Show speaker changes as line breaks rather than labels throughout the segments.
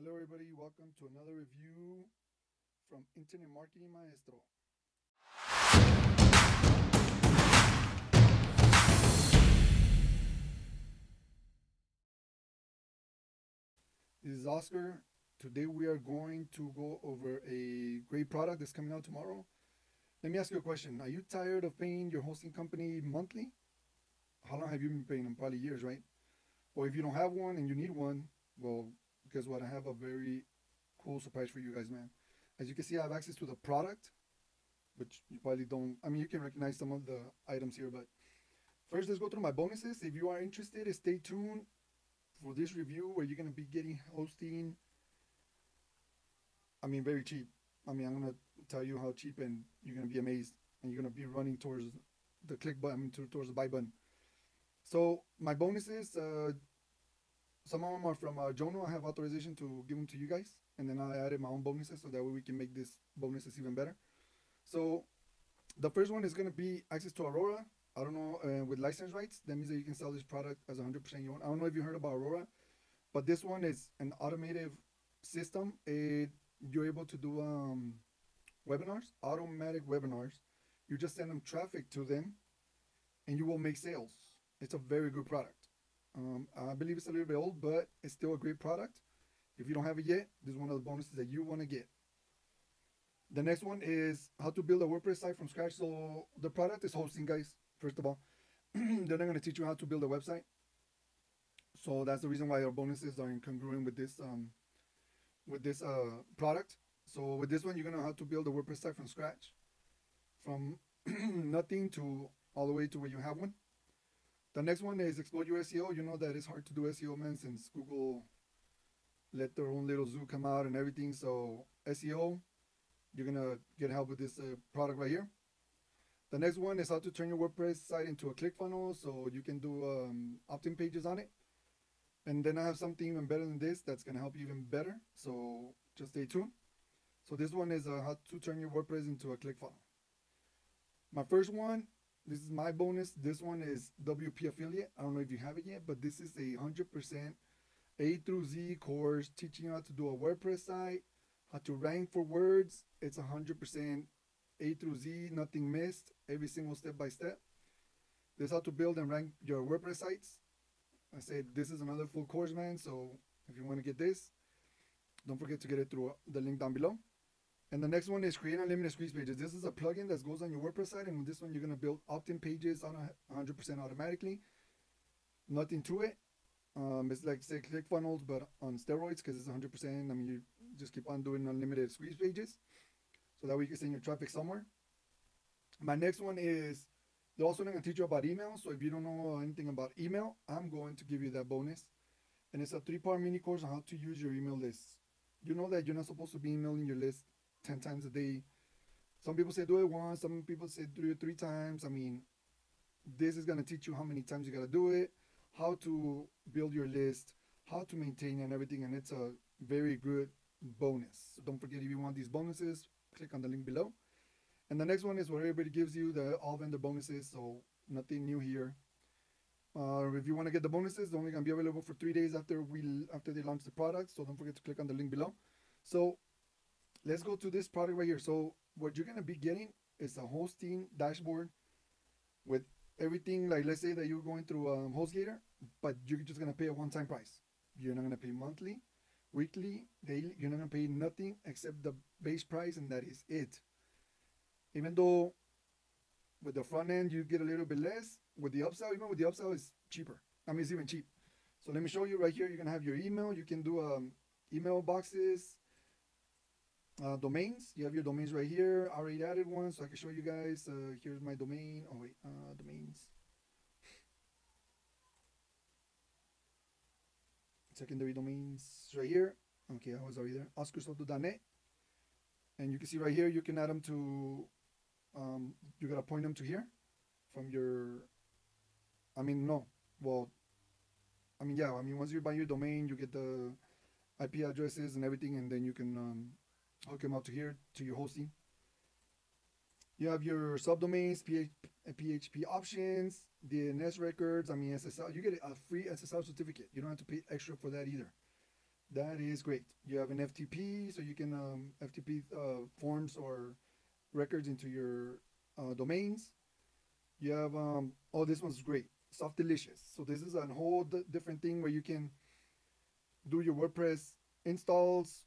Hello, everybody. Welcome to another review from Internet Marketing Maestro. This is Oscar. Today we are going to go over a great product that's coming out tomorrow. Let me ask you a question. Are you tired of paying your hosting company monthly? How long have you been paying them? Probably years, right? Or if you don't have one and you need one, well, guess what? I have a very cool surprise for you guys, man. As you can see, I have access to the product, which you probably don't. I mean, you can recognize some of the items here, but first, let's go through my bonuses. If you are interested, stay tuned for this review where you're going to be getting hosting. I mean, very cheap. I mean, I'm going to tell you how cheap, and you're going to be amazed, and you're going to be running towards the click button, towards the buy button. So my bonuses, uh, some of them are from uh, Jono. I have authorization to give them to you guys, and then I added my own bonuses so that way we can make this bonuses even better. So the first one is going to be access to Aurora. I don't know uh, with license rights. That means that you can sell this product as 100% you own. I don't know if you heard about Aurora, but this one is an automated system. It you're able to do um, webinars, automatic webinars. You just send them traffic to them, and you will make sales. It's a very good product. Um, I believe it's a little bit old, but it's still a great product. If you don't have it yet, this is one of the bonuses that you want to get. The next one is how to build a WordPress site from scratch. So the product is hosting, guys. First of all, they're not going to teach you how to build a website. So that's the reason why our bonuses are incongruent with this um, with this uh, product. So with this one, you're gonna have to build a WordPress site from scratch, from nothing to all the way to where you have one. The next one is explore your SEO. You know that it's hard to do SEO, man, since Google let their own little zoo come out and everything. So SEO, you're gonna get help with this uh, product right here. The next one is how to turn your WordPress site into a ClickFunnels, so you can do um, opt-in pages on it. And then I have something even better than this that's gonna help you even better. So just stay tuned. So this one is uh, how to turn your WordPress into a ClickFunnels. My first one this is my bonus. This one is WP affiliate. I don't know if you have it yet, but this is a 100% A through Z course teaching you how to do a WordPress site, how to rank for words. It's 100% A through Z, nothing missed, every single step by step. This is how to build and rank your WordPress sites. I said this is another full course, man. So if you want to get this, don't forget to get it through the link down below. And the next one is create unlimited squeeze pages. This is a plugin that goes on your WordPress site, and with this one, you're gonna build opt-in pages on 100% automatically. Nothing to it. Um, it's like say ClickFunnels, but on steroids because it's 100%. I mean, you just keep on doing unlimited squeeze pages, so that way you can send your traffic somewhere. My next one is they're also gonna teach you about email. So if you don't know anything about email, I'm going to give you that bonus, and it's a three-part mini course on how to use your email list. You know that you're not supposed to be emailing your list 10 times a day. Some people say do it once, some people say do it three times. I mean, this is going to teach you how many times you got to do it, how to build your list, how to maintain and everything. And it's a very good bonus. So don't forget if you want these bonuses, click on the link below. And the next one is where everybody gives you the all vendor bonuses. So nothing new here. Uh, if you want to get the bonuses, they're only going to be available for three days after we after they launch the product. So don't forget to click on the link below. So let's go to this product right here. So what you're gonna be getting is a hosting dashboard with everything. Like let's say that you're going through um, HostGator, but you're just gonna pay a one-time price. You're not gonna pay monthly, weekly, daily. You're not gonna pay nothing except the base price, and that is it. Even though with the front end you get a little bit less, with the upsell, even with the upsell, is cheaper. I mean, it's even cheap. So let me show you right here. You're gonna have your email. You can do um, email boxes, uh, domains. You have your domains right here. I already added one, so I can show you guys. Uh, here's my domain. Oh wait, uh, domains. Secondary domains right here. Okay, I was already there. OscarSoto.net. And you can see right here, you can add them to, um, you gotta point them to here from your, I mean, no, well, I mean, yeah, I mean, once you buy your domain, you get the IP addresses and everything, and then you can um, them up to here to your hosting. You have your subdomains, PHP options, DNS records. I mean SSL. You get a free SSL certificate. You don't have to pay extra for that either. That is great. You have an FTP, so you can um, FTP uh, forms or records into your uh, domains. You have um, oh, this one's great. Softaculous. So this is a whole different thing where you can do your WordPress installs,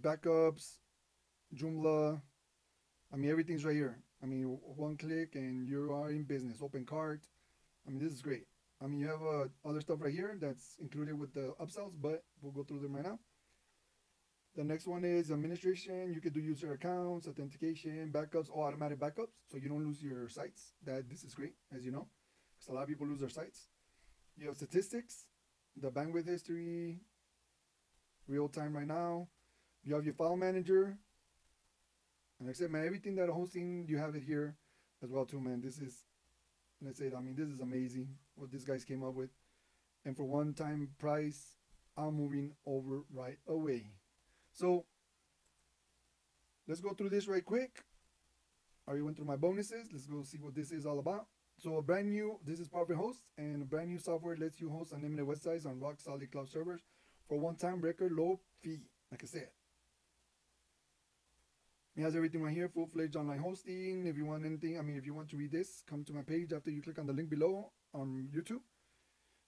backups, Joomla. I mean, everything's right here. I mean, one click and you are in business. Open cart. I mean, this is great. I mean, you have uh, other stuff right here that's included with the upsells, but we'll go through them right now. The next one is administration. You can do user accounts, authentication, backups, or automatic backups, so you don't lose your sites. That this is great, as you know, because a lot of people lose their sites. You have statistics, the bandwidth history, real time right now. You have your file manager. And like I said, man, everything that hosting, you have it here as well too, man. This is, let's say, I mean, this is amazing what these guys came up with. And for one time price, I'm moving over right away. So let's go through this right quick. I already went through my bonuses. Let's go see what this is all about. So a brand new, this is Profit Host, and a brand new software lets you host unlimited websites on rock solid cloud servers for one-time record low fee. Like I said, it has everything right here, full-fledged online hosting. If you want anything, I mean, if you want to read this, come to my page after you click on the link below on YouTube.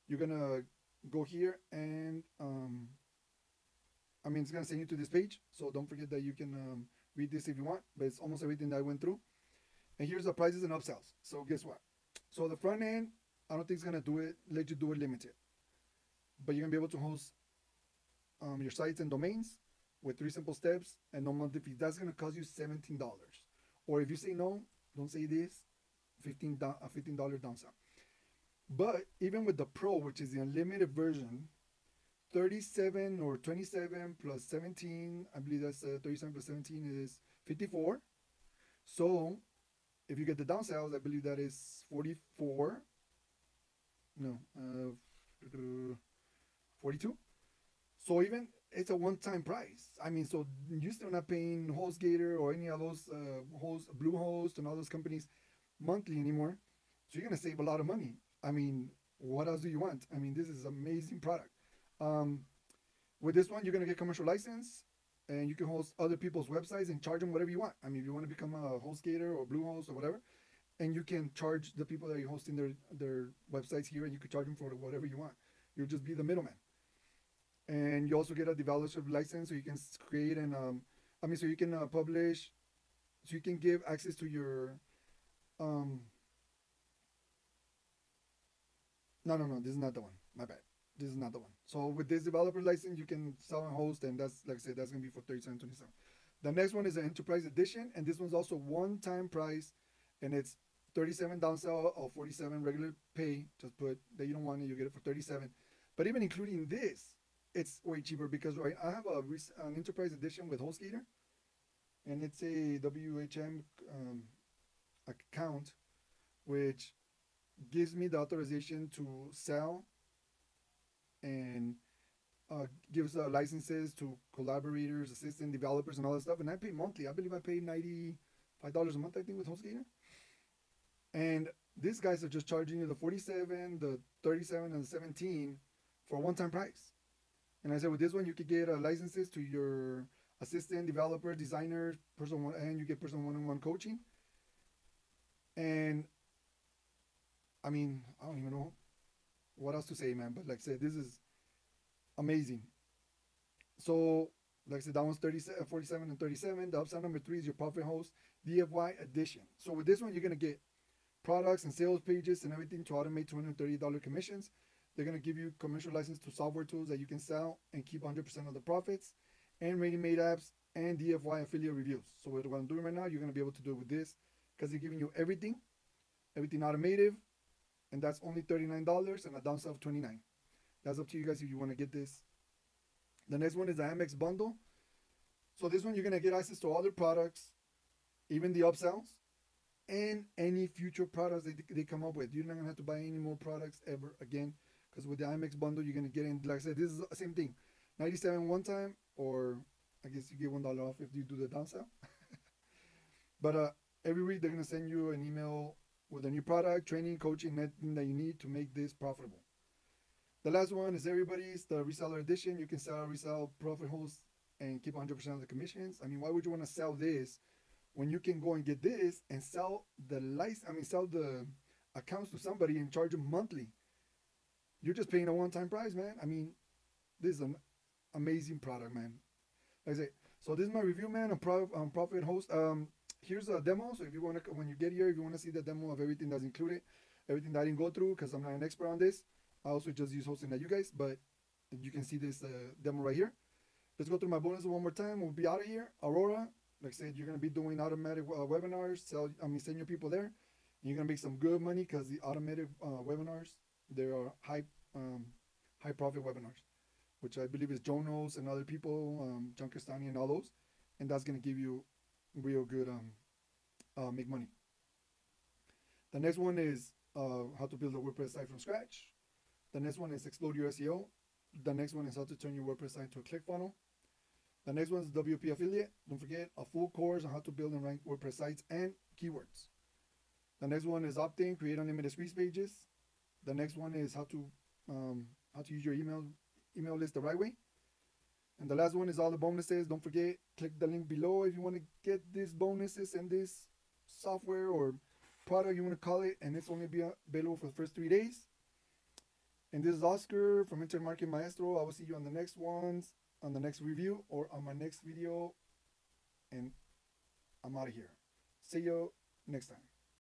You're gonna go here and um, I mean, it's gonna send you to this page. So don't forget that you can um, read this if you want. But it's almost everything that I went through. And here's the prices and upsells. So guess what? So the front end, I don't think it's gonna do it. Let you do it limited. But you're gonna be able to host um, your sites and domains with three simple steps and no monthly fee. That's gonna cost you seventeen dollars. Or if you say no, don't say this. Fifteen a uh, fifteen dollar downsell. But even with the Pro, which is the unlimited version, 37 or 27 plus 17, I believe that's uh, 37 plus 17 is 54. So if you get the downsells, I believe that is 44. No, uh, 42. So even it's a one-time price. I mean, so you're still not paying HostGator or any of those uh, host, Bluehost and all those companies monthly anymore. So you're gonna save a lot of money. I mean, what else do you want? I mean, this is an amazing product. Um, with this one, you're gonna get commercial license, and you can host other people's websites and charge them whatever you want. I mean, if you want to become a HostGator or Bluehost or whatever, and you can charge the people that you're hosting their their websites here, and you can charge them for whatever you want. You'll just be the middleman. And you also get a developer license, so you can create and um, I mean, so you can uh, publish, so you can give access to your um. No, no, no. This is not the one. My bad this is not the one. So with this developer license, you can sell and host, and that's like I said, that's gonna be for thirty-seven twenty-seven. The next one is the enterprise edition, and this one's also one-time price, and it's thirty-seven downsell or forty-seven regular pay. Just put that you don't want it, you get it for thirty-seven. But even including this, it's way cheaper because right, I have a an enterprise edition with HostGator, and it's a WHM um, account, which gives me the authorization to sell and uh, gives uh, licenses to collaborators, assistant developers, and all that stuff. And I pay monthly. I believe I pay ninety five dollars a month. I think with HostGator. And these guys are just charging you the forty seven, the thirty seven, and the seventeen for a one time price. And I said with this one you could get uh, licenses to your assistant, developer, designer, person one, and you get person one on one coaching. And I mean, I don't even know what else to say, man? But like I said, this is amazing. So, like I said, that one's 37, 47 and 37. The upside number three is your Profit Host DFY edition. So with this one, you're gonna get products and sales pages and everything to automate $230 commissions. They're gonna give you commercial license to software tools that you can sell and keep 100% of the profits, and ready-made apps and DFY affiliate reviews. So what I'm doing right now, you're gonna be able to do it with this because they're giving you everything, everything automated, and that's only $39 and a downsell of 29 That's up to you guys if you want to get this. The next one is the Amex bundle. So this one you're gonna get access to all their products, even the upsells, and any future products that they come up with. You're not gonna have to buy any more products ever again. Because with the Amex bundle, you're gonna get in. Like I said, this is the same thing. 97 one time, or I guess you get one dollar off if you do the down downsell. but uh, every week they're gonna send you an email with a new product, training, coaching, anything that you need to make this profitable. The last one is everybody's the reseller edition. You can sell, resell, profit host, and keep 100% of the commissions. I mean, why would you want to sell this when you can go and get this and sell the license? I mean, sell the accounts to somebody and charge them monthly. You're just paying a one-time price, man. I mean, this is an amazing product, man. Like I say, so this is my review, man, on, Pro, on Profit Host. Um, here's a demo. So if you want to, when you get here, if you want to see the demo of everything that's included, everything that I didn't go through, because I'm not an expert on this, I also just use hosting that you guys, but you can see this uh, demo right here. Let's go through my bonus one more time. We'll be out of here. Aurora, like I said, you're gonna be doing automatic uh, webinars. Sell, I mean, send your people there. You're gonna make some good money because the automated uh, webinars, they are high, um, high profit webinars, which I believe is Jonos and other people, um, John Castani and all those, and that's gonna give you real good um, uh, make money. The next one is uh, how to build a WordPress site from scratch. The next one is explode your SEO. The next one is how to turn your WordPress site into a click funnel. The next one is WP affiliate. Don't forget a full course on how to build and rank WordPress sites and keywords. The next one is opt-in, create unlimited squeeze pages. The next one is how to um, how to use your email email list the right way. And the last one is all the bonuses. Don't forget, click the link below if you want to get these bonuses and this software or product you want to call it. And it's only be available for the first three days. And this is Oscar from Internet Marketing Maestro. I will see you on the next ones, on the next review, or on my next video. And I'm out of here. See you next time.